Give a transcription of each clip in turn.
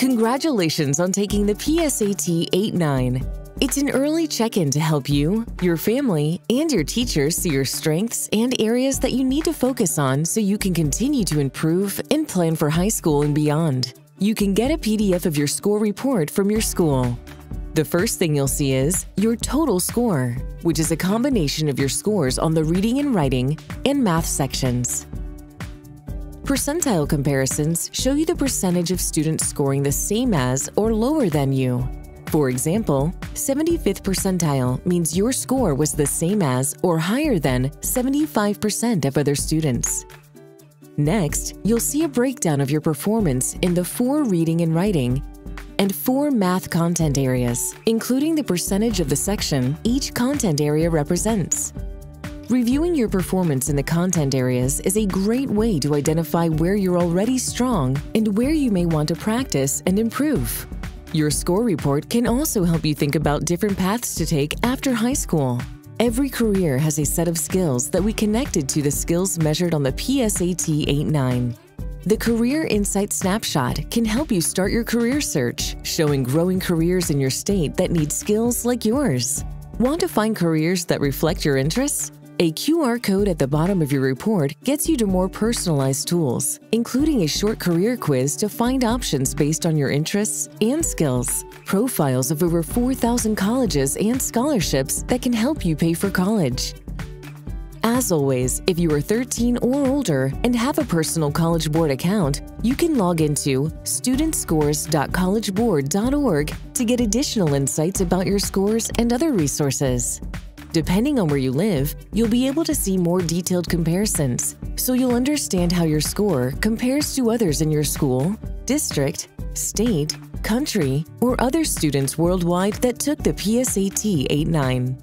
Congratulations on taking the PSAT 8-9. It's an early check-in to help you, your family, and your teachers see your strengths and areas that you need to focus on so you can continue to improve and plan for high school and beyond. You can get a PDF of your score report from your school. The first thing you'll see is your total score, which is a combination of your scores on the reading and writing and math sections. Percentile comparisons show you the percentage of students scoring the same as or lower than you. For example, 75th percentile means your score was the same as or higher than 75% of other students. Next, you'll see a breakdown of your performance in the four reading and writing and four math content areas, including the percentage of the section each content area represents. Reviewing your performance in the content areas is a great way to identify where you're already strong and where you may want to practice and improve. Your score report can also help you think about different paths to take after high school. Every career has a set of skills that we connected to the skills measured on the PSAT 8-9. The Career Insight Snapshot can help you start your career search, showing growing careers in your state that need skills like yours. Want to find careers that reflect your interests? A QR code at the bottom of your report gets you to more personalized tools, including a short career quiz to find options based on your interests and skills, profiles of over 4,000 colleges and scholarships that can help you pay for college. As always, if you are 13 or older and have a personal College Board account, you can log into studentscores.collegeboard.org to get additional insights about your scores and other resources. Depending on where you live, you'll be able to see more detailed comparisons, so you'll understand how your score compares to others in your school, district, state, country, or other students worldwide that took the PSAT 8-9.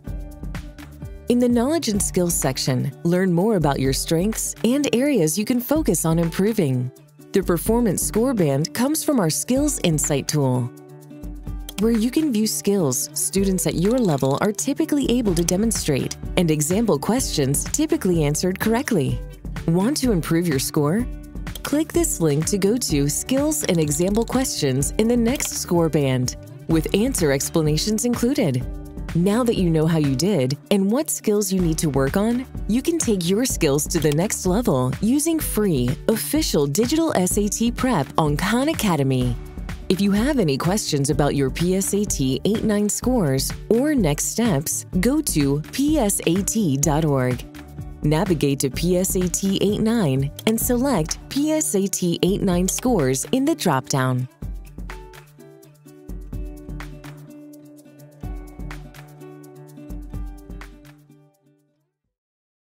In the Knowledge and Skills section, learn more about your strengths and areas you can focus on improving. The Performance Score Band comes from our Skills Insight tool where you can view skills students at your level are typically able to demonstrate and example questions typically answered correctly. Want to improve your score? Click this link to go to Skills and Example Questions in the next score band, with answer explanations included. Now that you know how you did and what skills you need to work on, you can take your skills to the next level using free, official digital SAT prep on Khan Academy. If you have any questions about your PSAT 8-9 scores or next steps, go to psat.org. Navigate to PSAT 8-9 and select PSAT 8-9 scores in the dropdown.